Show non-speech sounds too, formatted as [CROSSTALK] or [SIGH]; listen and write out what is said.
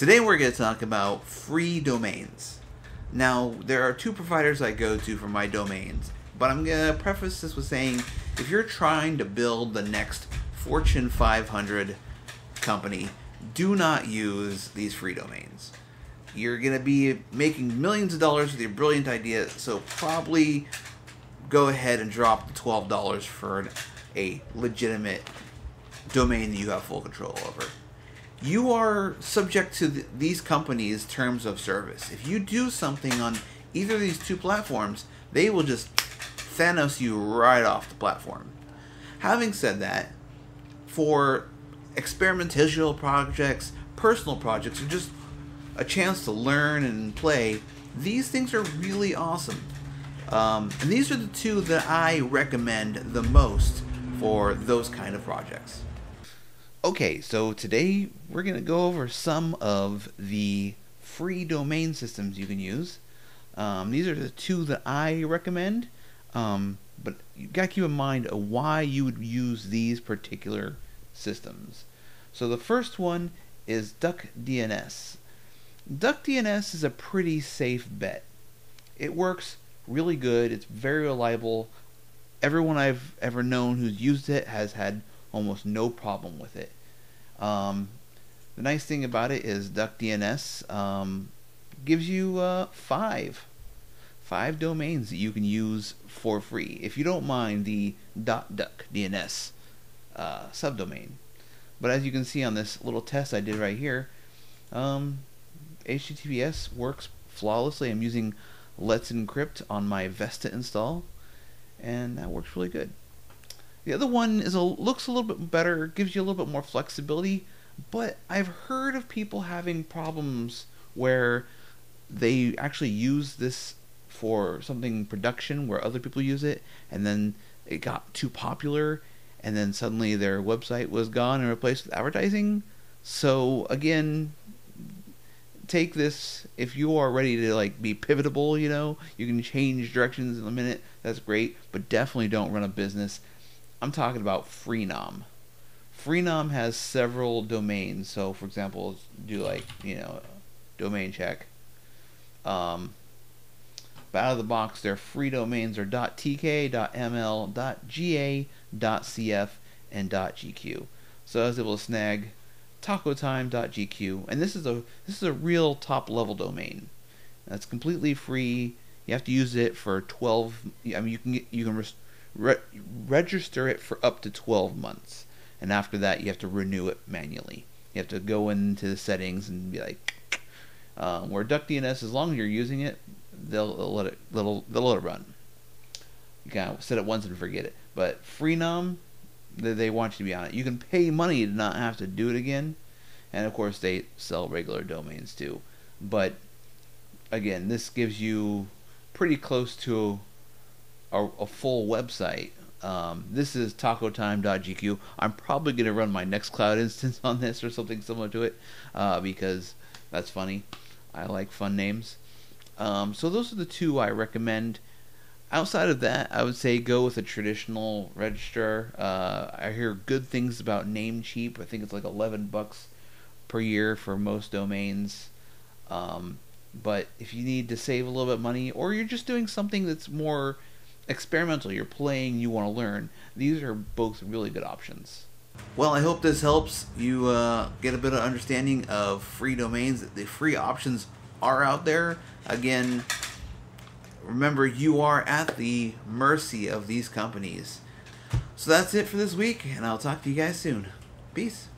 Today we're going to talk about free domains. Now, there are two providers I go to for my domains, but I'm going to preface this with saying if you're trying to build the next Fortune 500 company, do not use these free domains. You're going to be making millions of dollars with your brilliant idea, so probably go ahead and drop the $12 for a legitimate domain that you have full control over. You are subject to th- these companies' terms of service. If you do something on either of these two platforms, they will just Thanos you right off the platform. Having said that, for experimental projects, personal projects, or just a chance to learn and play, these things are really awesome. Um, and these are the two that I recommend the most for those kind of projects. Okay, so today we're going to go over some of the free domain systems you can use. Um, these are the two that I recommend, um, but you got to keep in mind why you would use these particular systems. So the first one is DuckDNS. DuckDNS is a pretty safe bet. It works really good. It's very reliable. Everyone I've ever known who's used it has had almost no problem with it. Um, the nice thing about it is DuckDNS um, gives you uh, five five domains that you can use for free if you don't mind the .duckDNS uh, subdomain. But as you can see on this little test I did right here, um, HTTPS works flawlessly. I'm using Let's Encrypt on my Vesta install, and that works really good. The other one is a looks a little bit better, gives you a little bit more flexibility, but I've heard of people having problems where they actually use this for something production where other people use it, and then it got too popular, and then suddenly their website was gone and replaced with advertising. So again, take this if you are ready to like be pivotable, you know, you can change directions in a minute. That's great, but definitely don't run a business. I'm talking about Freenom. Freenom has several domains. So, for example, do like you know, domain check. Um, but out of the box, their free domains are .tk, .ml, .ga, .cf, and .gq. So I was able to snag tacotime.gq, and this is a this is a real top level domain. That's completely free. You have to use it for 12. I mean, you can get, you can re- register it for up to 12 months, and after that, you have to renew it manually. You have to go into the settings and be like, um, where DuckDNS, as long as you're using it, they'll, they'll let it they'll, they'll let it run. You kind of set it once and forget it. But Freenom, they want you to be on it. You can pay money to not have to do it again, and of course they sell regular domains too. But again, this gives you pretty close to a, a full website. Um, this is tacotime.gq. I'm probably going to run my Nextcloud [LAUGHS] instance on this or something similar to it uh, because that's funny. I like fun names. Um, so those are the two I recommend outside of that, I would say go with a traditional registrar. Uh, I hear good things about Namecheap. I think it's like eleven bucks per year for most domains. Um, but if you need to save a little bit of money, or you're just doing something that's more experimental, you're playing, you want to learn, these are both really good options. Well, I hope this helps you uh, get a bit of understanding of free domains. The free options are out there. Again, remember you are at the mercy of these companies. So that's it for this week, and I'll talk to you guys soon. Peace.